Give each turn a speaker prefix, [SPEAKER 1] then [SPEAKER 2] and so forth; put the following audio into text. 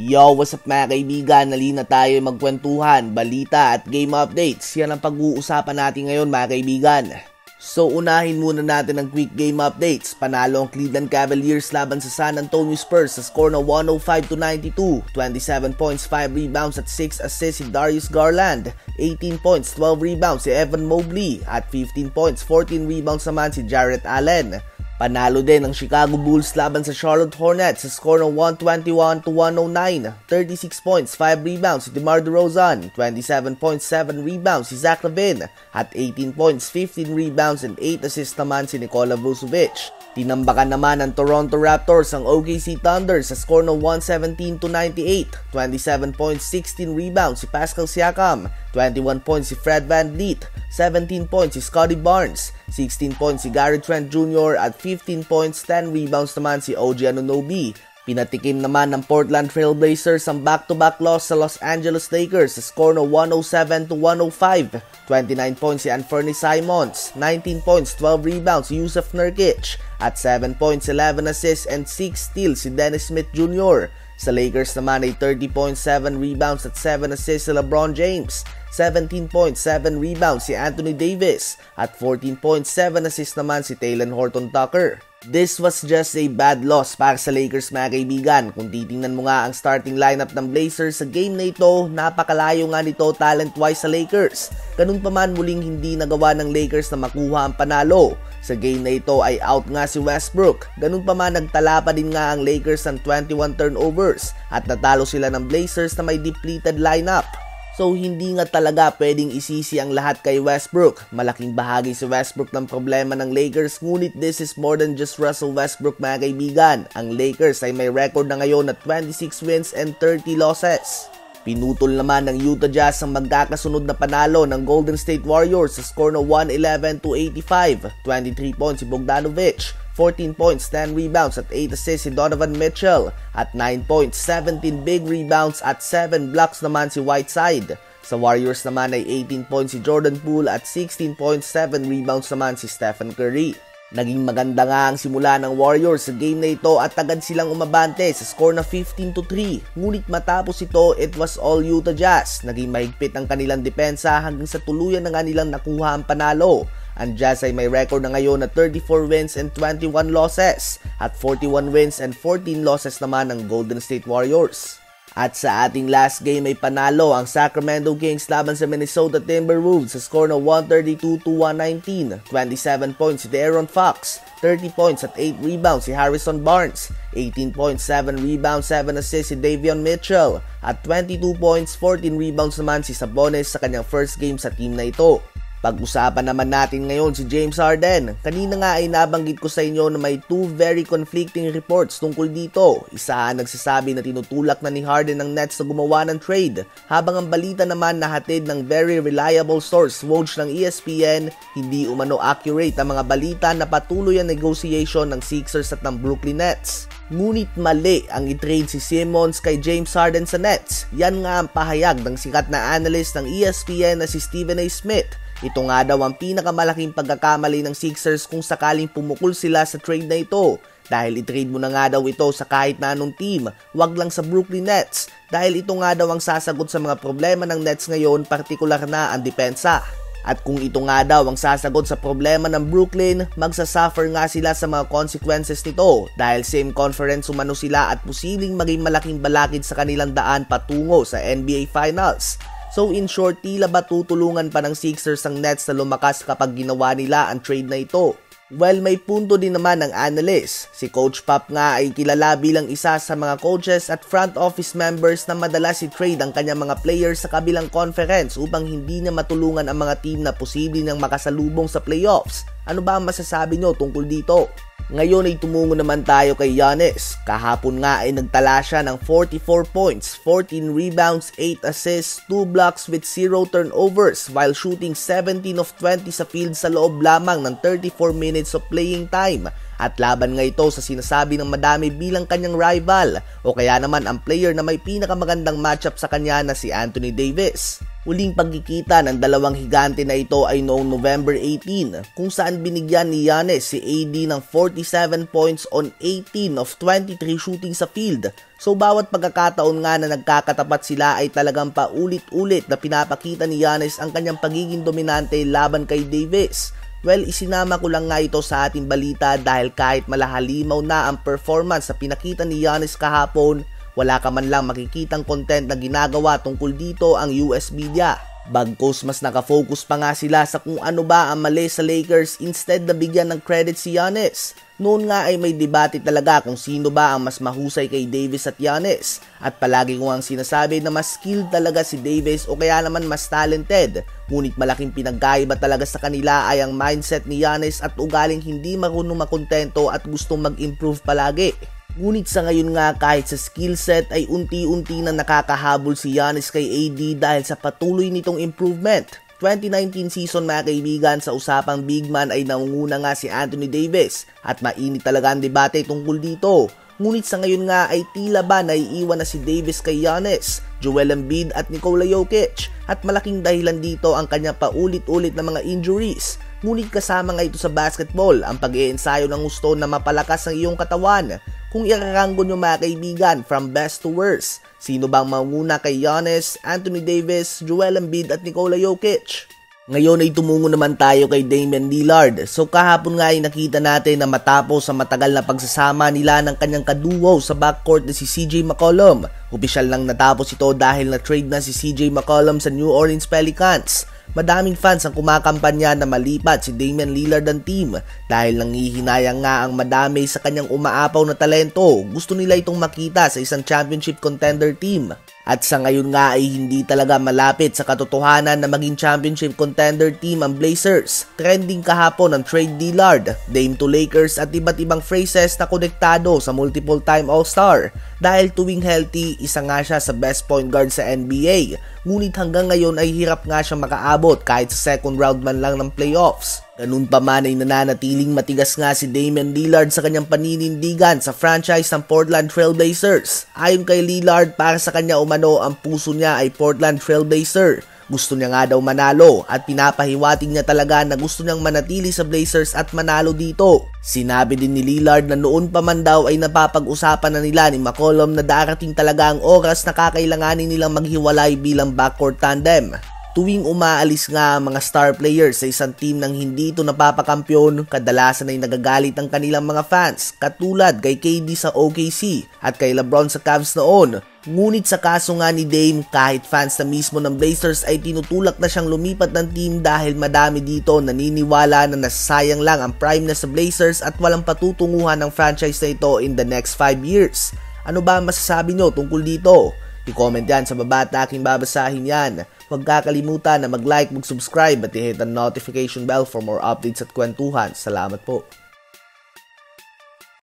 [SPEAKER 1] Yo, what's up mga kaibigan? Nalina tayo magkwentuhan, balita at game updates. Yan ang pag-uusapan natin ngayon mga kaibigan. So unahin muna natin ang quick game updates. Panalo ang Cleveland Cavaliers laban sa San Antonio Spurs sa score na 105 to 92. 27 points, 5 rebounds at 6 assists si Darius Garland. 18 points, 12 rebounds si Evan Mobley at 15 points, 14 rebounds naman si Jarrett Allen. Panalo din ang Chicago Bulls laban sa Charlotte Hornets sa score ng 121 to 109. 36 points, 5 rebounds si DeMar DeRozan, 27 points, 7 rebounds si Zach Lavin, at 18 points, 15 rebounds and 8 assists naman si Nikola Vucevic. Tinambakan naman ng Toronto Raptors ang OKC Thunder sa score ng 117 to 98. 27 points, 16 rebounds si Pascal Siakam, 21 points si Fred Van Vliet, 17 points si Scotty Barnes, 16 points si Gary Trent Jr. at 15 points, 10 rebounds naman si OG Anunoby. Pinatikim naman ng Portland Trail Blazers ang back-to-back loss sa Los Angeles Lakers sa score ng 107 to 105. 29 points si Anthony Simons, 19 points, 12 rebounds si Yusuf Nurkic, at 7 points, 11 assists and 6 steals si Dennis Smith Jr. Sa Lakers naman ay 30.7 rebounds at 7 assists si LeBron James, 17.7 rebounds si Anthony Davis, at 14.7 assists naman si Taylor Horton Tucker. This was just a bad loss para sa Lakers mga kaibigan. Kung titingnan mo nga ang starting lineup ng Blazers sa game na ito, napakalayo nga nito talent-wise sa Lakers. Ganun pa man muling hindi nagawa ng Lakers na makuha ang panalo. Sa game na ito ay out nga si Westbrook. Ganun pa man nagtala pa din nga ang Lakers ng 21 turnovers at natalo sila ng Blazers na may depleted lineup. So hindi nga talaga pwedeng isisi ang lahat kay Westbrook. Malaking bahagi si Westbrook ng problema ng Lakers ngunit this is more than just Russell Westbrook mga kaibigan. Ang Lakers ay may record na ngayon na 26 wins and 30 losses. Pinutol naman ng Utah Jazz ang magkakasunod na panalo ng Golden State Warriors sa score na 111 to 85. 23 points si Bogdanovic, 14 points, 10 rebounds at 8 assists si Donovan Mitchell at 9 points, 17 big rebounds at 7 blocks naman si Whiteside. Sa Warriors naman ay 18 points si Jordan Poole at 16 points, 7 rebounds naman si Stephen Curry. Naging maganda nga ang simula ng Warriors sa game na ito at agad silang umabante sa score na 15 to 3. Ngunit matapos ito, it was all Utah Jazz. Naging mahigpit ang kanilang depensa hanggang sa tuluyan na nga nilang nakuha ang panalo. Ang Jazz ay may record na ngayon na 34 wins and 21 losses at 41 wins and 14 losses naman ng Golden State Warriors. At sa ating last game ay panalo ang Sacramento Kings laban sa Minnesota Timberwolves sa score na 132 to 119. 27 points si De'Aaron Fox, 30 points at 8 rebounds si Harrison Barnes, 18 points, 7 rebounds, 7 assists si Davion Mitchell, at 22 points, 14 rebounds naman si Sabonis sa kanyang first game sa team na ito. Pag-usapan naman natin ngayon si James Harden. Kanina nga ay nabanggit ko sa inyo na may two very conflicting reports tungkol dito. Isa ang nagsasabi na tinutulak na ni Harden ng Nets na gumawa ng trade, habang ang balita naman na hatid ng very reliable source Woj ng ESPN, hindi umano accurate ang mga balita na patuloy ang negotiation ng Sixers at ng Brooklyn Nets. Ngunit mali ang i-trade si Simmons kay James Harden sa Nets. Yan nga ang pahayag ng sikat na analyst ng ESPN na si Stephen A. Smith ito nga daw ang pinakamalaking pagkakamali ng Sixers kung sakaling pumukol sila sa trade na ito dahil i-trade mo na nga daw ito sa kahit na anong team, wag lang sa Brooklyn Nets dahil ito nga daw ang sasagot sa mga problema ng Nets ngayon, partikular na ang depensa. At kung ito nga daw ang sasagot sa problema ng Brooklyn, magsasuffer nga sila sa mga consequences nito dahil same conference umano sila at posibleng maging malaking balakid sa kanilang daan patungo sa NBA Finals. So in short, tila ba tutulungan pa ng Sixers ang Nets na lumakas kapag ginawa nila ang trade na ito? Well, may punto din naman ng analyst. Si Coach Pop nga ay kilala bilang isa sa mga coaches at front office members na madalas si trade ang kanyang mga players sa kabilang conference upang hindi na matulungan ang mga team na posible nang makasalubong sa playoffs. Ano ba ang masasabi nyo tungkol dito? Ngayon ay tumungo naman tayo kay Giannis. Kahapon nga ay nagtala siya ng 44 points, 14 rebounds, 8 assists, 2 blocks with 0 turnovers while shooting 17 of 20 sa field sa loob lamang ng 34 minutes of playing time. At laban nga ito sa sinasabi ng madami bilang kanyang rival o kaya naman ang player na may pinakamagandang matchup sa kanya na si Anthony Davis. Huling pagkikita ng dalawang higante na ito ay noong November 18 kung saan binigyan ni Giannis si AD ng 47 points on 18 of 23 shooting sa field. So bawat pagkakataon nga na nagkakatapat sila ay talagang paulit-ulit na pinapakita ni Giannis ang kanyang pagiging dominante laban kay Davis. Well, isinama ko lang nga ito sa ating balita dahil kahit malahalimaw na ang performance sa pinakita ni Giannis kahapon, wala ka man lang makikitang content na ginagawa tungkol dito ang US media. Bagkos mas nakafocus pa nga sila sa kung ano ba ang mali sa Lakers instead na bigyan ng credit si Giannis. Noon nga ay may debate talaga kung sino ba ang mas mahusay kay Davis at Giannis. At palagi ko ang sinasabi na mas skilled talaga si Davis o kaya naman mas talented. Ngunit malaking pinagkaiba talaga sa kanila ay ang mindset ni Giannis at ugaling hindi marunong makontento at gustong mag-improve palagi. Ngunit sa ngayon nga kahit sa skill set ay unti-unti na nakakahabol si Giannis kay AD dahil sa patuloy nitong improvement. 2019 season mga kaibigan sa usapang big man ay nangunguna nga si Anthony Davis at mainit talaga ang debate tungkol dito. Ngunit sa ngayon nga ay tila ba naiiwan na si Davis kay Giannis, Joel Embiid at Nikola Jokic at malaking dahilan dito ang kanyang paulit-ulit na mga injuries. Ngunit kasama nga ito sa basketball ang pag-iensayo ng gusto na mapalakas ang iyong katawan kung irarango nyo mga kaibigan from best to worst, sino bang mauna kay Giannis, Anthony Davis, Joel Embiid at Nikola Jokic? Ngayon ay tumungo naman tayo kay Damian Lillard. So kahapon nga ay nakita natin na matapos sa matagal na pagsasama nila ng kanyang kaduo sa backcourt na si CJ McCollum. Opisyal lang natapos ito dahil na-trade na si CJ McCollum sa New Orleans Pelicans. Madaming fans ang kumakampanya na malipat si Damian Lillard ng team dahil nangihinayang nga ang madami sa kanyang umaapaw na talento. Gusto nila itong makita sa isang championship contender team. At sa ngayon nga ay hindi talaga malapit sa katotohanan na maging championship contender team ang Blazers. Trending kahapon ang trade Dillard, Dame to Lakers at iba't ibang phrases na konektado sa multiple time All-Star. Dahil tuwing healthy, isa nga siya sa best point guard sa NBA. Ngunit hanggang ngayon ay hirap nga siya makaabot kahit sa second round man lang ng playoffs. Ganun pa man ay nananatiling matigas nga si Damian Lillard sa kanyang paninindigan sa franchise ng Portland Trailblazers. Ayon kay Lillard, para sa kanya umano ang puso niya ay Portland Trailblazer. Gusto niya nga daw manalo at pinapahiwating niya talaga na gusto niyang manatili sa Blazers at manalo dito. Sinabi din ni Lillard na noon pa man daw ay napapag-usapan na nila ni McCollum na darating talaga ang oras na kakailanganin nilang maghiwalay bilang backcourt tandem. Tuwing umaalis nga ang mga star players sa isang team nang hindi ito napapakampyon, kadalasan ay nagagalit ang kanilang mga fans, katulad kay KD sa OKC at kay LeBron sa Cavs noon. Ngunit sa kaso nga ni Dame, kahit fans na mismo ng Blazers ay tinutulak na siyang lumipat ng team dahil madami dito naniniwala na nasayang lang ang prime na sa Blazers at walang patutunguhan ng franchise na ito in the next 5 years. Ano ba masasabi nyo tungkol dito? I-comment yan sa baba at aking babasahin yan. Huwag kakalimutan na mag-like, mag-subscribe at i-hit ang notification bell for more updates at kwentuhan. Salamat po.